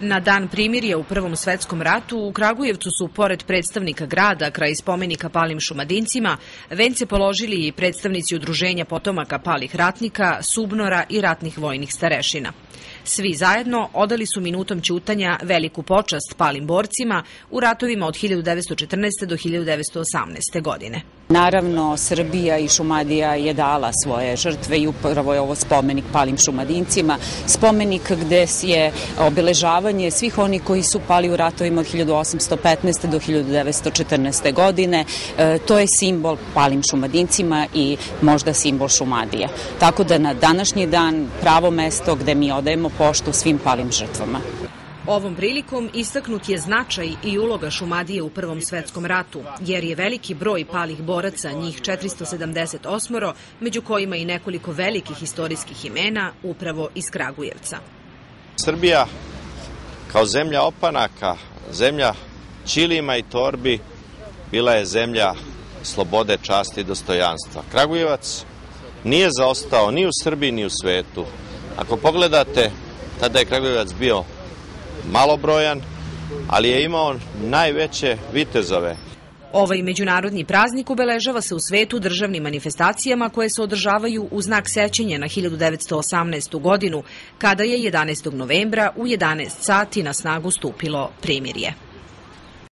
Na dan primirja u Prvom svetskom ratu u Kragujevcu su, pored predstavnika grada, kraj spomenika palim šumadincima, vence položili i predstavnici udruženja potomaka palih ratnika, subnora i ratnih vojnih starešina. Svi zajedno odali su minutom ćutanja veliku počast palim borcima u ratovima od 1914. do 1918. godine. Naravno, Srbija i Šumadija je dala svoje žrtve i upravo je ovo spomenik palim šumadincima, spomenik gde je obeležavanje svih oni koji su pali u ratovima od 1815. do 1914. godine. E, to je simbol palim šumadincima i možda simbol Šumadija. Tako da na današnji dan pravo mesto gde mi odajemo poštu svim palim žrtvama. Ovom prilikom istaknut je značaj i uloga Šumadije u Prvom svetskom ratu, jer je veliki broj palih boraca, njih 478, među kojima i nekoliko velikih istorijskih imena, upravo iz Kragujevca. Srbija kao zemlja opanaka, zemlja čilima i torbi, bila je zemlja slobode, časti i dostojanstva. Kragujevac nije zaostao ni u Srbiji ni u svetu. Ako pogledate, tada je Kragujevac bio malobrojan, ali je imao najveće vitezove. Ovaj međunarodni praznik obeležava se u svetu državnim manifestacijama koje se održavaju u znak sećenja na 1918. godinu, kada je 11. novembra u 11 sati na snagu stupilo primirje.